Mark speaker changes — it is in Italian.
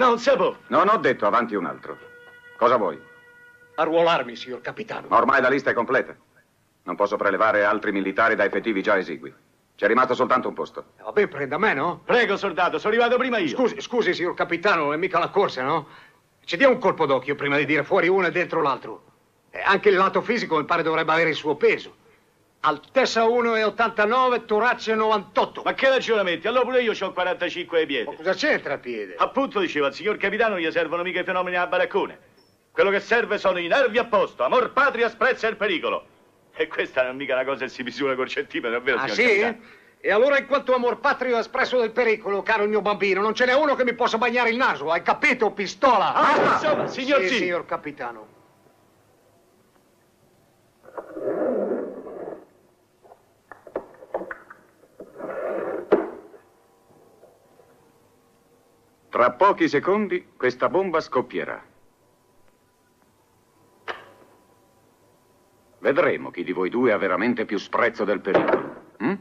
Speaker 1: Non si può.
Speaker 2: Non ho detto avanti un altro. Cosa vuoi?
Speaker 3: Arruolarmi, signor capitano.
Speaker 2: Ma ormai la lista è completa. Non posso prelevare altri militari da effettivi già esigui. C'è rimasto soltanto un posto.
Speaker 3: Vabbè, prenda me, no?
Speaker 1: Prego, soldato, sono arrivato prima io.
Speaker 3: Scusi, scusi, signor capitano, non è mica la corsa, no? Ci dia un colpo d'occhio prima di dire fuori uno e dentro l'altro. E anche il lato fisico mi pare dovrebbe avere il suo peso. Altezza 1,89, torace 98.
Speaker 1: Ma che ragionamenti? Allora pure io ho 45 di
Speaker 3: Ma cosa c'entra a piede?
Speaker 1: Appunto diceva, al signor capitano non gli servono mica i fenomeni a baraccone. Quello che serve sono i nervi a posto, amor, patria, sprezza il pericolo. E questa non è mica una cosa che si misura col centimetro, è vero,
Speaker 3: Ah,
Speaker 1: signor
Speaker 3: sì?
Speaker 1: capitano?
Speaker 3: E allora in quanto amor patrio espresso del pericolo, caro il mio bambino, non ce n'è uno che mi possa bagnare il naso, hai capito, pistola?
Speaker 1: Ah, insomma, signor
Speaker 3: sì,
Speaker 1: sì.
Speaker 3: signor capitano.
Speaker 2: Tra pochi secondi questa bomba scoppierà. Vedremo chi di voi due ha veramente più sprezzo del pericolo. hm?